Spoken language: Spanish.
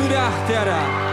sudah tiada Bila